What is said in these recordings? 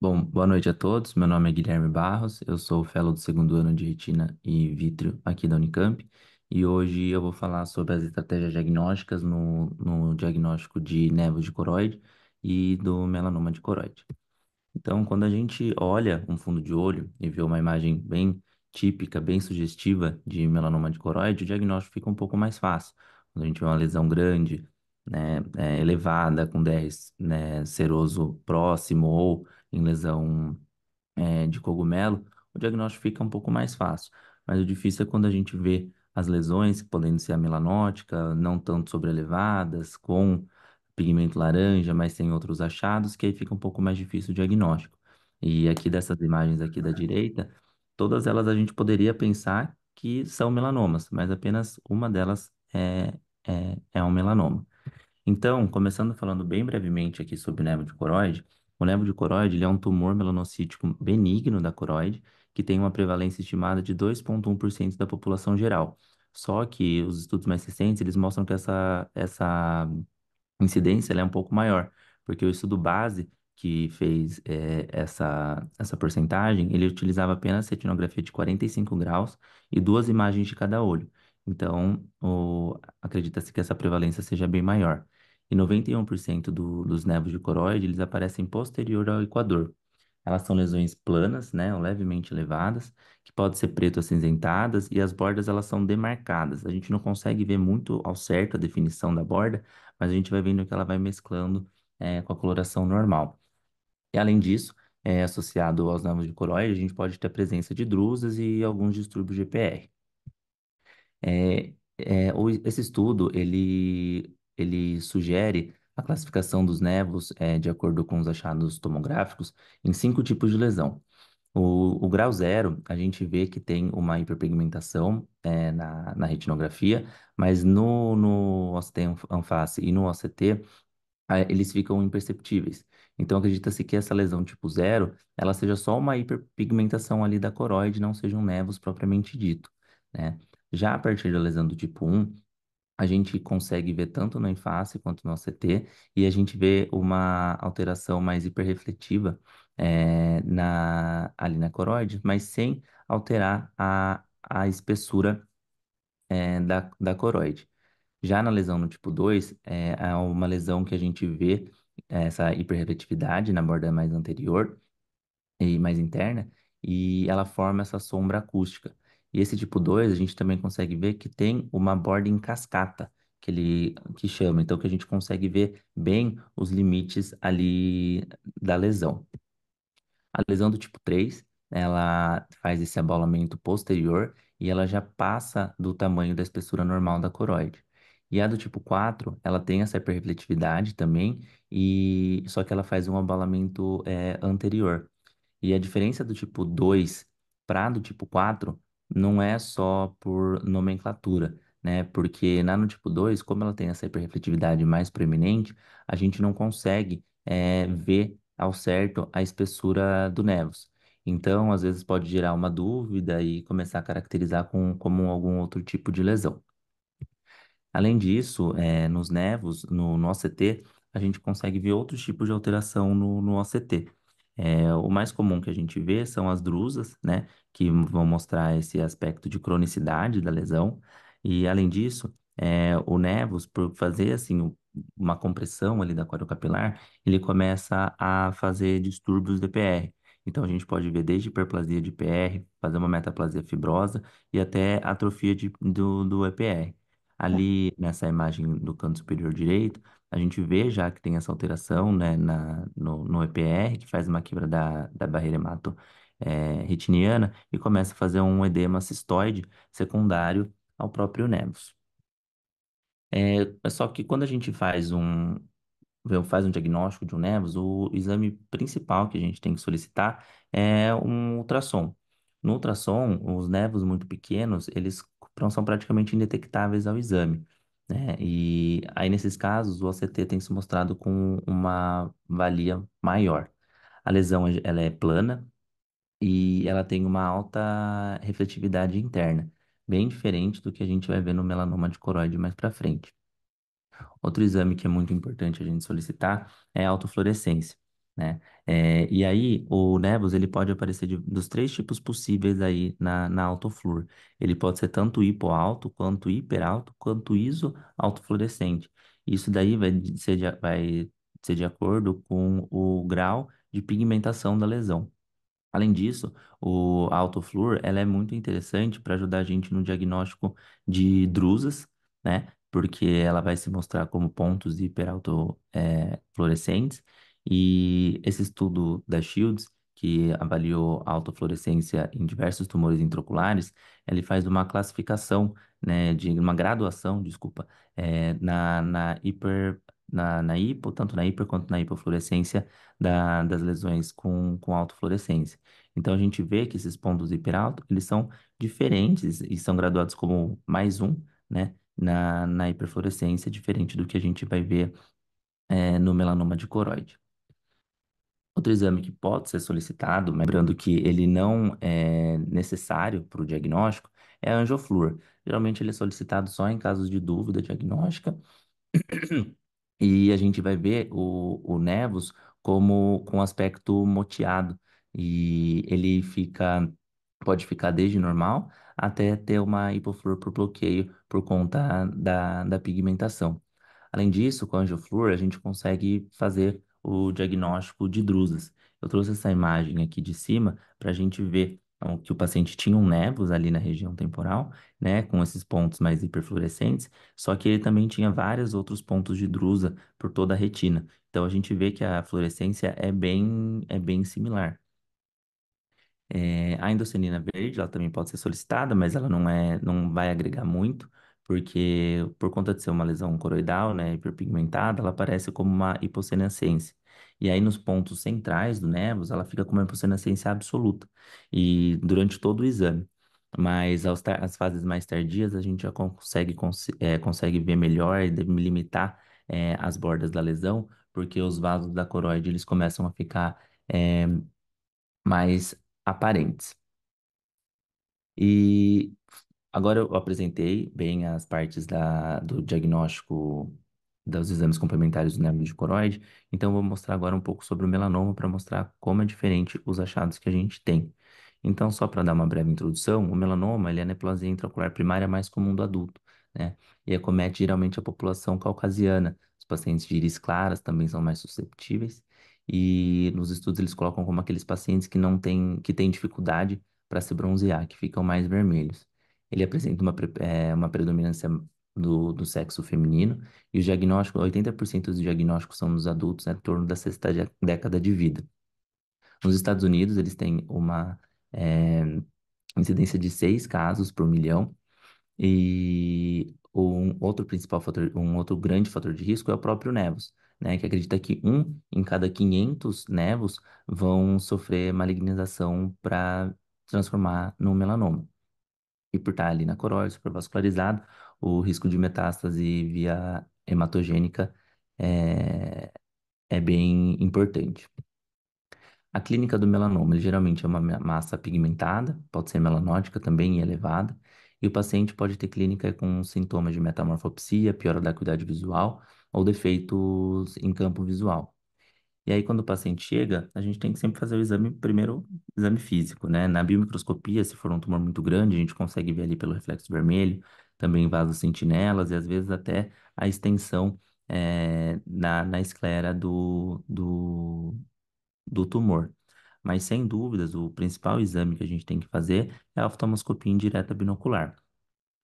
Bom, boa noite a todos. Meu nome é Guilherme Barros, eu sou fellow do segundo ano de retina e vítreo aqui da Unicamp e hoje eu vou falar sobre as estratégias diagnósticas no, no diagnóstico de névoa de coroide e do melanoma de coroide. Então, quando a gente olha um fundo de olho e vê uma imagem bem típica, bem sugestiva de melanoma de coroide, o diagnóstico fica um pouco mais fácil. Quando a gente vê uma lesão grande, né, é, elevada, com DR, né, seroso próximo ou em lesão é, de cogumelo, o diagnóstico fica um pouco mais fácil. Mas o difícil é quando a gente vê as lesões, podendo ser a melanótica, não tanto sobrelevadas, com pigmento laranja, mas sem outros achados, que aí fica um pouco mais difícil o diagnóstico. E aqui dessas imagens aqui da direita, todas elas a gente poderia pensar que são melanomas, mas apenas uma delas é, é, é um melanoma. Então, começando falando bem brevemente aqui sobre névoa de coroide, o névoa de coroide ele é um tumor melanocítico benigno da coroide, que tem uma prevalência estimada de 2,1% da população geral. Só que os estudos mais recentes, eles mostram que essa, essa incidência é um pouco maior, porque o estudo base que fez eh, essa, essa porcentagem, ele utilizava apenas retinografia de 45 graus e duas imagens de cada olho. Então, acredita-se que essa prevalência seja bem maior. E 91% do, dos nevos de coroide, eles aparecem posterior ao equador. Elas são lesões planas, né, ou levemente elevadas, que podem ser preto acinzentadas e as bordas elas são demarcadas. A gente não consegue ver muito ao certo a definição da borda, mas a gente vai vendo que ela vai mesclando é, com a coloração normal. E além disso, é, associado aos nervos de coroide, a gente pode ter a presença de drusas e alguns distúrbios GPR. É, é, esse estudo, ele, ele sugere a classificação dos nevos, é, de acordo com os achados tomográficos, em cinco tipos de lesão. O, o grau zero, a gente vê que tem uma hiperpigmentação é, na, na retinografia, mas no, no OCT anf- anface e no OCT, eles ficam imperceptíveis. Então, acredita-se que essa lesão tipo zero, ela seja só uma hiperpigmentação ali da coroide, não seja um nevus propriamente dito, né? Já a partir da lesão do tipo um a gente consegue ver tanto no face quanto no OCT, e a gente vê uma alteração mais hiperrefletiva eh, na, ali na coroide, mas sem alterar a, a espessura eh, da, da coroide. Já na lesão no tipo 2 é, é uma lesão que a gente vê eh, essa hiperrefletividade na borda mais anterior, e mais interna, e ela forma essa sombra acústica. E esse tipo 2 a gente também consegue ver que tem uma borda em cascata, que ele que chama, então que a gente consegue ver bem os limites ali da lesão. A lesão do tipo 3 ela faz esse abalamento posterior e ela já passa do tamanho da espessura normal da coroide. E a do tipo 4 ela tem essa hiperrefletividade também, e só que ela faz um abalamento é, anterior. E a diferença do tipo 2 para do tipo 4 não é só por nomenclatura, né? Porque na no tipo 2, como ela tem essa hiperrefletividade mais proeminente, a gente não consegue eh, ver ao certo a espessura do névus. Então, às vezes pode gerar uma dúvida e começar a caracterizar com, como algum outro tipo de lesão. Além disso, eh, nos nevos, no, no OCT, a gente consegue ver outros tipos de alteração no, no OCT. Eh, o mais comum que a gente vê são as drusas, né, que vão mostrar esse aspecto de cronicidade da lesão. E, além disso, eh, o nevus, por fazer assim uma compressão ali da coriocapilar, ele começa a fazer distúrbios DPR. Então, a gente pode ver desde hiperplasia de PR, fazer uma metaplasia fibrosa e até atrofia de- do, do EPR. Ali nessa imagem do canto superior direito, a gente vê já que tem essa alteração, né, na, no, no EPR, que faz uma quebra da, da barreira hemato, eh, retiniana e começa a fazer um edema cistoide secundário ao próprio nevus. É, só que quando a gente faz um, faz um diagnóstico de um nevus, o exame principal que a gente tem que solicitar é um ultrassom. No ultrassom, os nevos muito pequenos, eles são praticamente indetectáveis ao exame, né? E aí, nesses casos, o OCT tem se mostrado com uma valia maior. A lesão, ela é plana e ela tem uma alta refletividade interna, bem diferente do que a gente vai ver no melanoma de coroide mais para frente. Outro exame que é muito importante a gente solicitar é a autofluorescência. né? É, e aí, o nevus, ele pode aparecer de- dos três tipos possíveis aí na, na. Ele pode ser tanto hipoalto, quanto hiperalto, quanto iso-autofluorescente. Isso daí vai ser vai ser de acordo com o grau de pigmentação da lesão. Além disso, o, autofluor, ela é muito interessante para ajudar a gente no diagnóstico de drusas, né? Porque ela vai se mostrar como pontos hiperaltofluorescentes. E esse estudo da Shields, que avaliou a autofluorescência em diversos tumores intraoculares, ele faz uma classificação, né, de uma graduação, desculpa, eh, na, na hiper, na, na hipo, tanto na hiper quanto na hipofluorescência da, das lesões com, com autofluorescência. Então a gente vê que esses pontos hiperalto, eles são diferentes e são graduados como mais um, né, na, na hiperfluorescência, diferente do que a gente vai ver eh, no melanoma de coroide. Outro exame que pode ser solicitado, lembrando que ele não é necessário para o diagnóstico, é a angioflúor. Geralmente ele é solicitado só em casos de dúvida diagnóstica e a gente vai ver o, o nevus como com aspecto moteado. E ele fica, pode ficar desde normal até ter uma hipoflúor por bloqueio por conta da, da pigmentação. Além disso, com a angioflúor, a gente consegue fazer o diagnóstico de drusas. Eu trouxe essa imagem aqui de cima para a gente ver então, que o paciente tinha um nevus ali na região temporal, né, com esses pontos mais hiperfluorescentes, só que ele também tinha vários outros pontos de drusa por toda a retina. Então a gente vê que a fluorescência é bem, é bem similar. É, a endossenina verde, ela também pode ser solicitada, mas ela não é, não vai agregar muito, porque por conta de ser uma lesão coroidal, né, hiperpigmentada, ela aparece como uma hipossenescência. E aí nos pontos centrais do nevus, ela fica com uma hipossenescência absoluta, e durante todo o exame. Mas as fases mais tardias, a gente já consegue, cons- é, consegue ver melhor e delimitar é, as bordas da lesão, porque os vasos da coroide, eles começam a ficar é, mais aparentes. E agora eu apresentei bem as partes da, do diagnóstico dos exames complementares do nervo de coroide, então vou mostrar agora um pouco sobre o melanoma para mostrar como é diferente os achados que a gente tem. Então, só para dar uma breve introdução, o melanoma ele é a neoplasia intraocular primária mais comum do adulto, né? E acomete geralmente a população caucasiana. Os pacientes de íris claras também são mais susceptíveis. E nos estudos eles colocam como aqueles pacientes que não têm, que têm dificuldade para se bronzear, que ficam mais vermelhos. Ele apresenta uma, eh, uma predominância do, do sexo feminino e o diagnóstico, 80% dos diagnósticos são nos adultos, né, em torno da sexta dé- década de vida. Nos Estados Unidos, eles têm uma eh, incidência de 6 casos por milhão e um outro principal fator, um outro grande fator de risco é o próprio nevus, né, que acredita que um em cada 500 nevus vão sofrer malignização para transformar no melanoma. E por estar ali na coroide, supervascularizado, o risco de metástase via hematogênica é, é bem importante. A clínica do melanoma, ele geralmente é uma ma- massa pigmentada, pode ser melanótica também e elevada, e o paciente pode ter clínica com sintomas de metamorfopsia, piora da acuidade visual ou defeitos em campo visual. E aí, quando o paciente chega, a gente tem que sempre fazer o exame, primeiro, exame físico, né? Na biomicroscopia, se for um tumor muito grande, a gente consegue ver ali pelo reflexo vermelho, também vasos sentinelas e às vezes até a extensão eh, na, na esclera do, do, do tumor. Mas, sem dúvidas, o principal exame que a gente tem que fazer é a oftalmoscopia indireta binocular.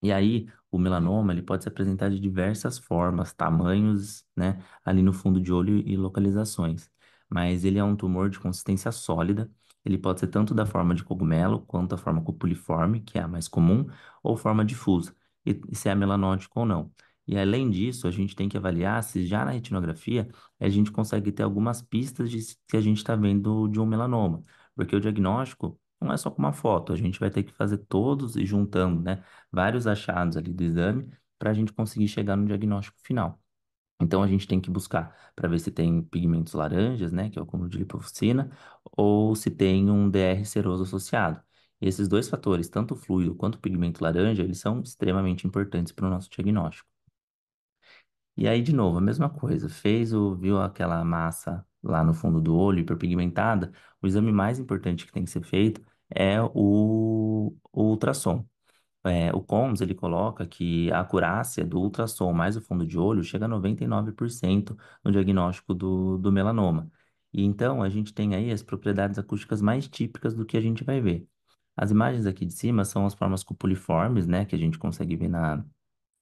E aí, o melanoma, ele pode se apresentar de diversas formas, tamanhos, né, ali no fundo de olho e localizações. Mas ele é um tumor de consistência sólida. Ele pode ser tanto da forma de cogumelo, quanto da forma cupuliforme, que é a mais comum, ou forma difusa, e, se é melanótico ou não. E além disso, a gente tem que avaliar se já na retinografia a gente consegue ter algumas pistas de se a gente está vendo de um melanoma. Porque o diagnóstico não é só com uma foto, a gente vai ter que fazer todos e juntando, né? vários achados ali do exame para a gente conseguir chegar no diagnóstico final. Então a gente tem que buscar para ver se tem pigmentos laranjas, né, que é o cúmulo de lipofuscina, ou se tem um DR seroso associado. E esses dois fatores, tanto o fluido quanto o pigmento laranja, eles são extremamente importantes para o nosso diagnóstico. E aí, de novo, a mesma coisa. Fez o, viu aquela massa lá no fundo do olho, hiperpigmentada, o exame mais importante que tem que ser feito é o, o ultrassom. É, o COMS, ele coloca que a acurácia do ultrassom mais o fundo de olho chega a 99% no diagnóstico do, do melanoma. E então, a gente tem aí as propriedades acústicas mais típicas do que a gente vai ver. As imagens aqui de cima são as formas cupuliformes, né, que a gente consegue ver na,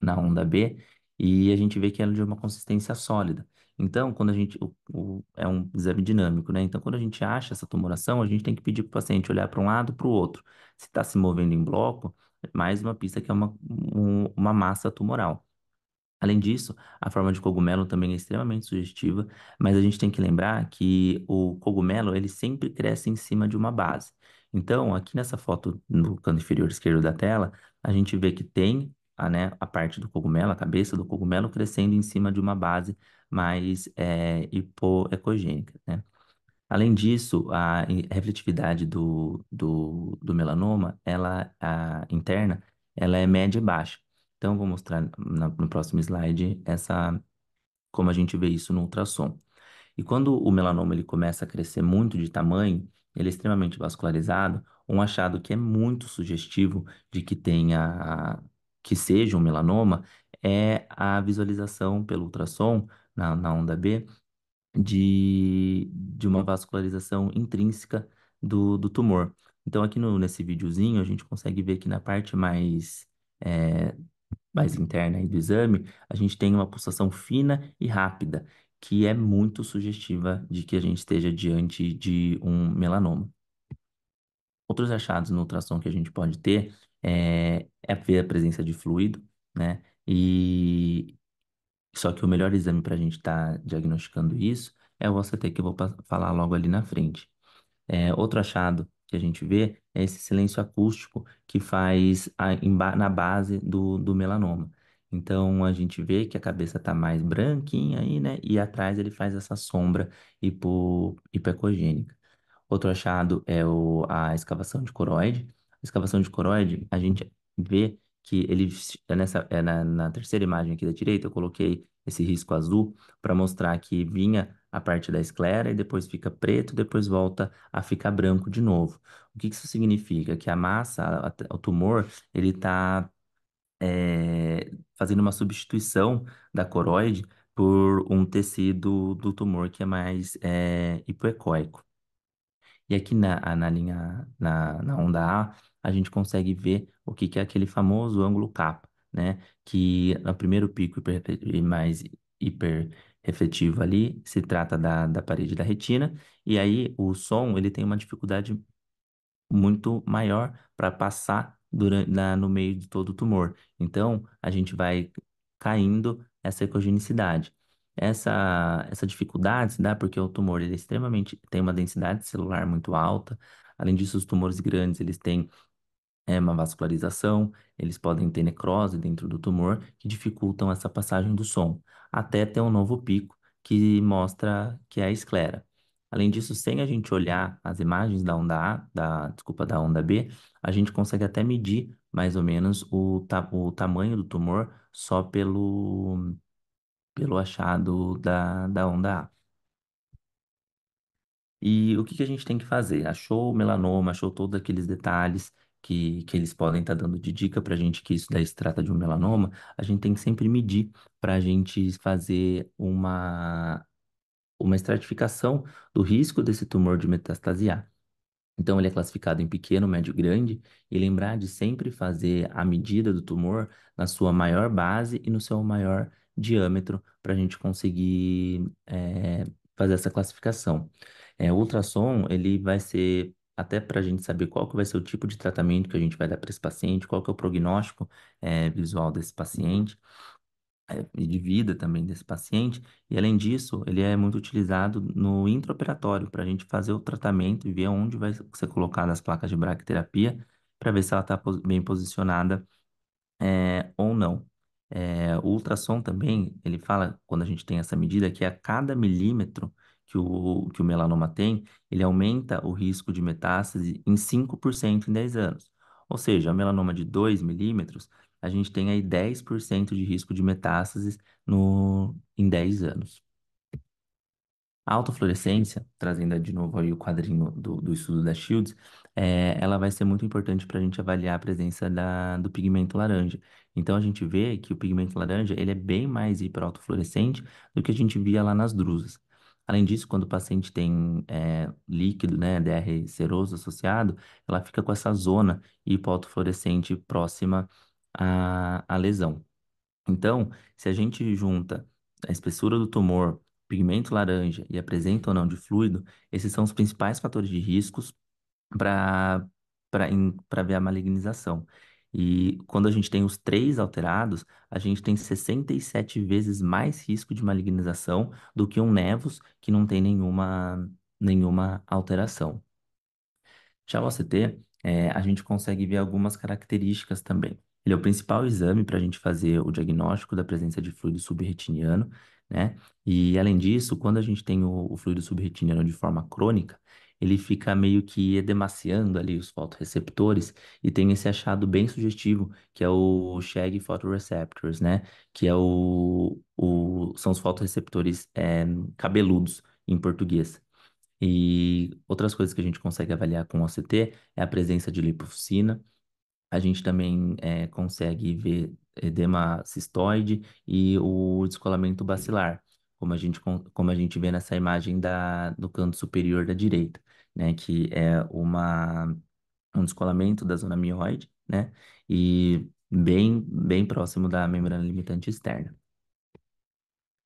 na onda B, e a gente vê que ela é de uma consistência sólida. Então, quando a gente, o, o- é um exame dinâmico, né? Então, quando a gente acha essa tumoração, a gente tem que pedir para o paciente olhar para um lado, para o outro. Se está se movendo em bloco, é mais uma pista que é uma, um- uma massa tumoral. Além disso, a forma de cogumelo também é extremamente sugestiva, mas a gente tem que lembrar que o cogumelo ele sempre cresce em cima de uma base. Então, aqui nessa foto no canto inferior esquerdo da tela, a gente vê que tem a, né, a parte do cogumelo, a cabeça do cogumelo crescendo em cima de uma base mais é, hipoecogênica, né? Além disso, a refletividade do, do, do melanoma, ela, a interna, ela é média e baixa. Então, vou mostrar na- no próximo slide essa, como a gente vê isso no ultrassom. E quando o melanoma ele começa a crescer muito de tamanho, ele é extremamente vascularizado, um achado que é muito sugestivo de que tenha, que seja um melanoma, é a visualização pelo ultrassom na, na onda B de, de uma vascularização intrínseca do, do tumor. Então, aqui no, nesse videozinho, a gente consegue ver que na parte mais, é, mais interna do exame, a gente tem uma pulsação fina e rápida, que é muito sugestiva de que a gente esteja diante de um melanoma. Outros achados no ultrassom que a gente pode ter é, é ver a presença de fluido, né? E, só que o melhor exame para a gente estar diagnosticando isso é o OCT, que eu vou falar logo ali na frente. É, outro achado que a gente vê é esse silêncio acústico que faz a- na base do, do melanoma. Então a gente vê que a cabeça está mais branquinha aí, né? E atrás ele faz essa sombra hipo, hipoecogênica. Outro achado é o, a escavação de coroide. A escavação de coroide, a gente vê que ele, é nessa, é na, na terceira imagem aqui da direita, eu coloquei esse risco azul para mostrar que vinha a parte da esclera e depois fica preto, depois volta a ficar branco de novo. O que isso significa? Que a massa, o tumor, ele está fazendo uma substituição da coroide por um tecido do tumor que é mais é, hipoecóico. E aqui na, na linha, na, na onda A, a gente consegue ver o que, que é aquele famoso ângulo capa, né? Que no primeiro pico hiper, mais hiperrefletivo ali, se trata da, da parede da retina, e aí o som, ele tem uma dificuldade muito maior para passar durante, no meio de todo o tumor. Então, a gente vai caindo essa ecogenicidade. Essa, essa dificuldade se dá porque o tumor ele é extremamente tem uma densidade celular muito alta. Além disso, os tumores grandes eles têm é uma vascularização, eles podem ter necrose dentro do tumor, que dificultam essa passagem do som, até ter um novo pico que mostra que é a esclera. Além disso, sem a gente olhar as imagens da onda A, da, desculpa, da onda B, a gente consegue até medir mais ou menos o, ta o tamanho do tumor só pelo, pelo achado da, da onda A. E o que que a gente tem que fazer? Achou o melanoma, achou todos aqueles detalhes que, que eles podem estar dando de dica para a gente que isso daí se trata de um melanoma, a gente tem que sempre medir para a gente fazer uma, uma estratificação do risco desse tumor de metastasiar. Então, ele é classificado em pequeno, médio, grande, e lembrar de sempre fazer a medida do tumor na sua maior base e no seu maior diâmetro, para a gente conseguir eh, fazer essa classificação. Eh, o ultrassom, ele vai ser, até para a gente saber qual que vai ser o tipo de tratamento que a gente vai dar para esse paciente, qual que é o prognóstico eh, visual desse paciente, é, e de vida também desse paciente. E além disso, ele é muito utilizado no intraoperatório para a gente fazer o tratamento e ver onde vai ser colocada as placas de braquiterapia para ver se ela está bem posicionada é, ou não. É, o ultrassom também, ele fala, quando a gente tem essa medida, que a cada milímetro que o, que o melanoma tem, ele aumenta o risco de metástase em 5% em 10 anos. Ou seja, o melanoma de 2 milímetros a gente tem aí 10% de risco de metástases no, em 10 anos. A autofluorescência, trazendo de novo aí o quadrinho do, do estudo da Shields, é, ela vai ser muito importante para a gente avaliar a presença da, do pigmento laranja. Então, a gente vê que o pigmento laranja ele é bem mais hiperautofluorescente do que a gente via lá nas drusas. Além disso, quando o paciente tem é, líquido, né, DR seroso associado, ela fica com essa zona hipoautofluorescente próxima à, à lesão. Então, se a gente junta a espessura do tumor, pigmento laranja e a presença ou não de fluido, esses são os principais fatores de riscos para para ver a malignização. E quando a gente tem os três alterados, a gente tem 67 vezes mais risco de malignização do que um nevus que não tem nenhuma, nenhuma alteração. Já o ACT, é, a gente consegue ver algumas características também. Ele é o principal exame para a gente fazer o diagnóstico da presença de fluido subretiniano, né? E além disso, quando a gente tem o, o fluido subretiniano de forma crônica, ele fica meio que edemaciando ali os fotoreceptores e tem esse achado bem sugestivo, que é o Shag Photoreceptors, né? Que é o, o, são os fotoreceptores é, cabeludos em português. E outras coisas que a gente consegue avaliar com o OCT é a presença de lipofuscina, a gente também é, consegue ver edema cistoide e o descolamento bacilar, como a gente, como a gente vê nessa imagem da, do canto superior da direita, né, que é uma, um descolamento da zona mioide, né, e bem, bem próximo da membrana limitante externa.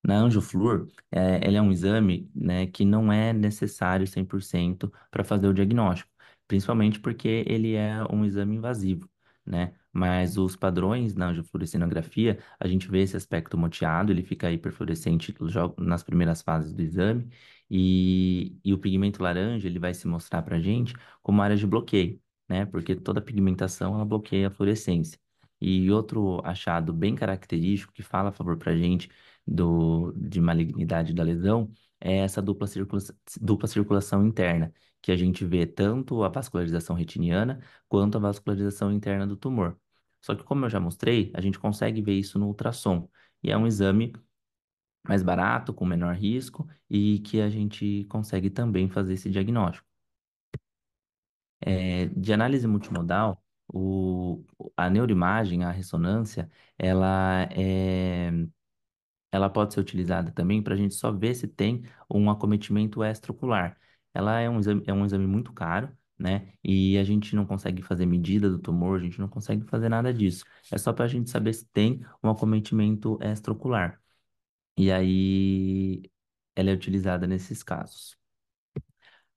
Na AnjoFluor, é, ele é um exame, né, que não é necessário 100% para fazer o diagnóstico, principalmente porque ele é um exame invasivo né? Mas os padrões na angiofluorescinografia, a gente vê esse aspecto moteado, ele fica hiperfluorescente nas primeiras fases do exame, e, e o pigmento laranja, ele vai se mostrar para a gente como área de bloqueio, né? Porque toda pigmentação, ela bloqueia a fluorescência. E outro achado bem característico, que fala a favor para a gente do, de malignidade da lesão, é essa dupla, circula, dupla circulação interna, que a gente vê tanto a vascularização retiniana quanto a vascularização interna do tumor. Só que, como eu já mostrei, a gente consegue ver isso no ultrassom. E é um exame mais barato, com menor risco e que a gente consegue também fazer esse diagnóstico. É, de análise multimodal, o, a neuroimagem, a ressonância, ela é ela pode ser utilizada também para a gente só ver se tem um acometimento extraocular. Ela é um exame, é um exame muito caro, né? E a gente não consegue fazer medida do tumor, a gente não consegue fazer nada disso. É só para a gente saber se tem um acometimento extraocular. E aí ela é utilizada nesses casos.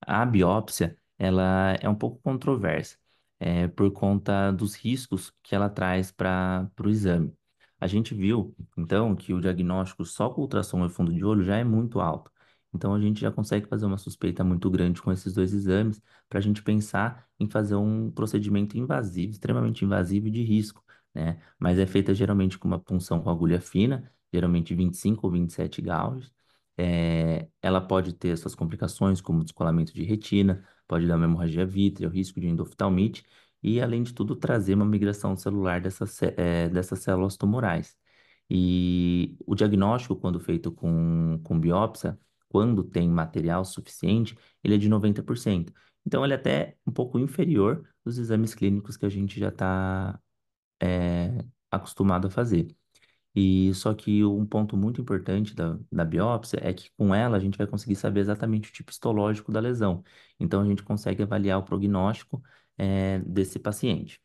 A biópsia, ela é um pouco controversa, é, por conta dos riscos que ela traz para o exame. A gente viu, então, que o diagnóstico só com ultrassom e fundo de olho já é muito alto. Então, a gente já consegue fazer uma suspeita muito grande com esses dois exames para a gente pensar em fazer um procedimento invasivo, extremamente invasivo e de risco, né? Mas é feita geralmente com uma punção com agulha fina, geralmente 25 ou 27 gauges. É, ela pode ter suas complicações, como descolamento de retina, pode dar uma hemorragia vítrea, o risco de endoftalmite, e, além de tudo, trazer uma migração celular dessas, é, dessas células tumorais. E o diagnóstico, quando feito com, com biópsia, quando tem material suficiente, ele é de 90%. Então, ele é até um pouco inferior dos exames clínicos que a gente já está é, acostumado a fazer. E só que um ponto muito importante da, da biópsia é que com ela a gente vai conseguir saber exatamente o tipo histológico da lesão. Então, a gente consegue avaliar o prognóstico é, desse paciente.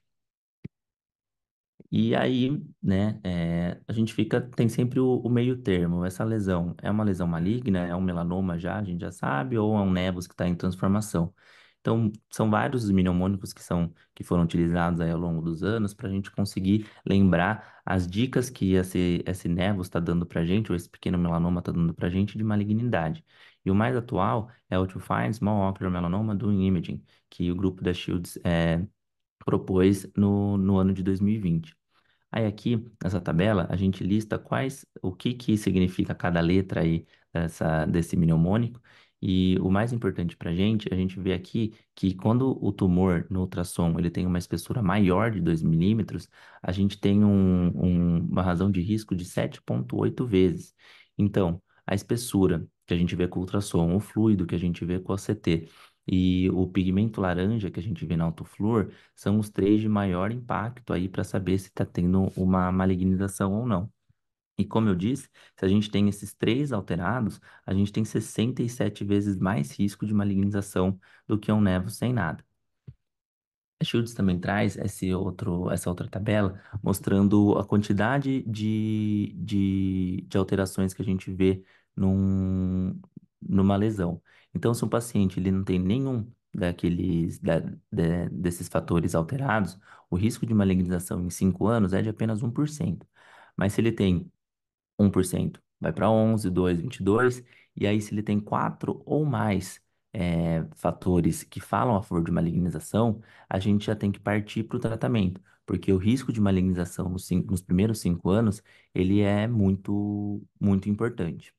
E aí, né, é, a gente fica, tem sempre o, o, meio termo. Essa lesão é uma lesão maligna, é um melanoma já, a gente já sabe, ou é um nevus que está em transformação. Então, são vários os mnemônicos que são que foram utilizados aí ao longo dos anos para a gente conseguir lembrar as dicas que esse, esse nevus está dando para a gente, ou esse pequeno melanoma está dando para a gente de malignidade. E o mais atual é o To Find Small Ocular Melanoma Doing Imaging, que o grupo da Shields é, propôs no, no ano de 2020. Aí aqui, nessa tabela, a gente lista quais, o que que significa cada letra aí dessa, desse mnemônico, E o mais importante para a gente, a gente vê aqui que quando o tumor no ultrassom ele tem uma espessura maior de 2 milímetros, a gente tem um- um- uma razão de risco de 7,8 vezes. Então, a espessura que a gente vê com o ultrassom, o fluido que a gente vê com o CT e o pigmento laranja que a gente vê na autofluor são os três de maior impacto aí para saber se está tendo uma malignização ou não. E como eu disse, se a gente tem esses três alterados, a gente tem 67 vezes mais risco de malignização do que um nevo sem nada. A Shields também traz esse outro, essa outra tabela mostrando a quantidade de, de, de alterações que a gente vê num, numa lesão. Então, se um paciente ele não tem nenhum daqueles, da- de- desses fatores alterados, o risco de malignização em 5 anos é de apenas um por cento Mas se ele tem um por cento vai para 11, 2, 22, e aí se ele tem quatro ou mais eh, fatores que falam a favor de malignização, a gente já tem que partir para o tratamento, porque o risco de malignização nos, cin- nos primeiros cinco anos, ele é muito, muito importante.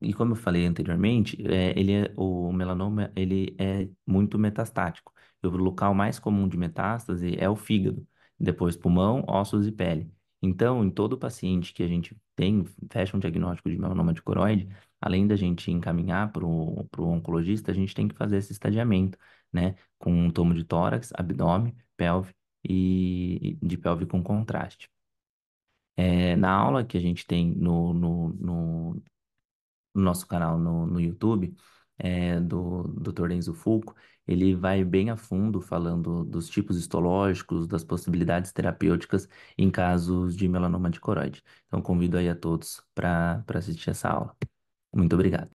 E como eu falei anteriormente, é, ele é, o melanoma ele é muito metastático. E o local mais comum de metástase é o fígado, depois pulmão, ossos e pele. Então, em todo paciente que a gente tem, fecha um diagnóstico de melanoma de coroide, além da gente encaminhar para o oncologista, a gente tem que fazer esse estadiamento, né? Com um tomo de tórax, abdômen, pelve e de pelve com contraste. É, na aula que a gente tem no, no, no no nosso canal no, no YouTube, é, do Dr. Enzo Fulco, ele vai bem a fundo falando dos tipos histológicos, das possibilidades terapêuticas em casos de melanoma de coroide. Então, convido aí a todos para assistir essa aula. Muito obrigado.